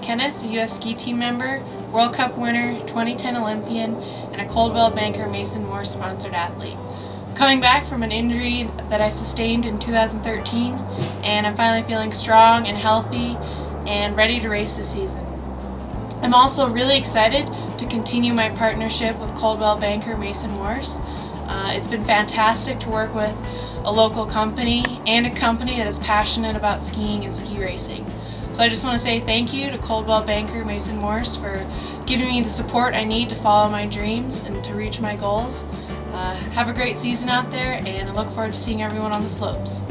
tennis, a U.S. ski team member, World Cup winner, 2010 Olympian, and a Coldwell Banker Mason Morse sponsored athlete. Coming back from an injury that I sustained in 2013, and I'm finally feeling strong and healthy and ready to race this season. I'm also really excited to continue my partnership with Coldwell Banker Mason Morse. Uh, it's been fantastic to work with a local company and a company that is passionate about skiing and ski racing. So I just want to say thank you to Coldwell Banker Mason Morse for giving me the support I need to follow my dreams and to reach my goals. Uh, have a great season out there and I look forward to seeing everyone on the slopes.